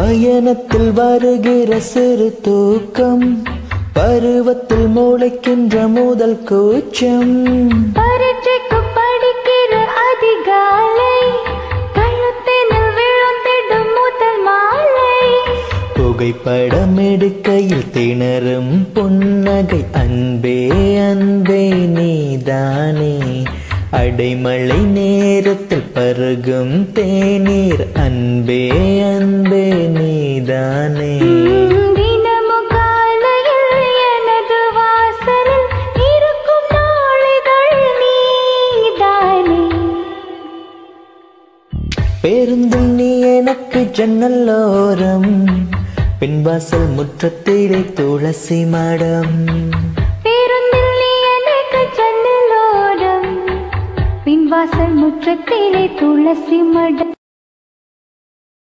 பயணத்தில் வருகிற சிறு தூக்கம் பருவத்தில் முளைக்கின்ற முதல் கூச்சம். பரீட்சைக்கு படிக்கிற அதிகாலை கழுத்தினில் விழுந்திடும் முதல் மாலை. புகைப்படம் எடுக்கையில் திணறும் புன்னகை அன்பே அன்பே நீதானே. அடைமழை நேரத்தில் பருகும் தேநீர் அன்பே அன்பே நீதானே. பேருந்தில் நீ எனக்கு ஜன்னலோரம் பின்வாசல் முற்றத்திலே துளசி மடம். பேருந்தில் நீ எனக்கு ஜன்னலோரம் பின்வாசல் முற்றத்திலே துளசி மடம்.